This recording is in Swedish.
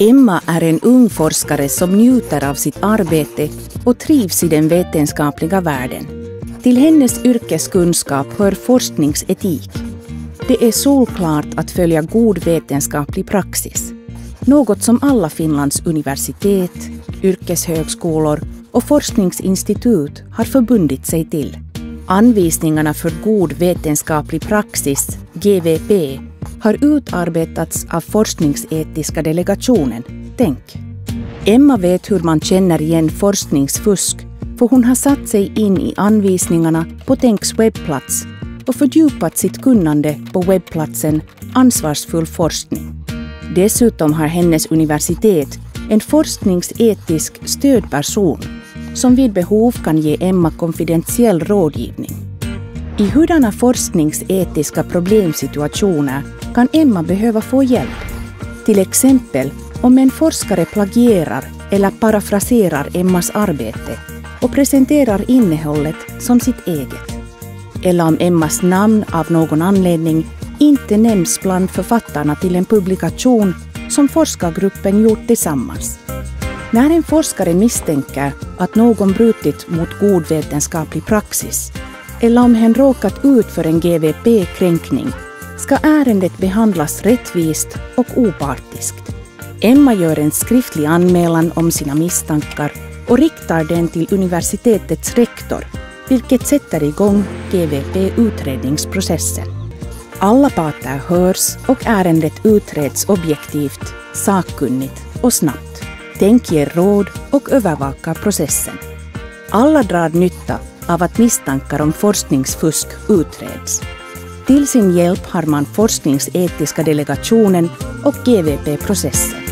Emma är en ung forskare som njuter av sitt arbete och trivs i den vetenskapliga världen. Till hennes yrkeskunskap hör forskningsetik. Det är solklart att följa god vetenskaplig praxis. Något som alla Finlands universitet, yrkeshögskolor och forskningsinstitut har förbundit sig till. Anvisningarna för god vetenskaplig praxis, GVP, har utarbetats av forskningsetiska delegationen, Tänk. Emma vet hur man känner igen forskningsfusk för hon har satt sig in i anvisningarna på Tänks webbplats och fördjupat sitt kunnande på webbplatsen Ansvarsfull forskning. Dessutom har hennes universitet en forskningsetisk stödperson som vid behov kan ge Emma konfidentiell rådgivning. I hurdana forskningsetiska problemsituationer kan Emma behöva få hjälp. Till exempel om en forskare plagierar eller parafraserar Emmas arbete och presenterar innehållet som sitt eget. Eller om Emmas namn av någon anledning inte nämns bland författarna till en publikation som forskargruppen gjort tillsammans. När en forskare misstänker att någon brutit mot god vetenskaplig praxis eller om hen råkat ut för en GVP-kränkning ska ärendet behandlas rättvist och opartiskt. Emma gör en skriftlig anmälan om sina misstankar och riktar den till universitetets rektor, vilket sätter igång GVP-utredningsprocessen. Alla parter hörs och ärendet utreds objektivt, sakkunnigt och snabbt. Tänk ger råd och övervakar processen. Alla drar nytta av att misstankar om forskningsfusk utreds. Till sin hjälp har man forskningsetiska delegationen och GVP-processen.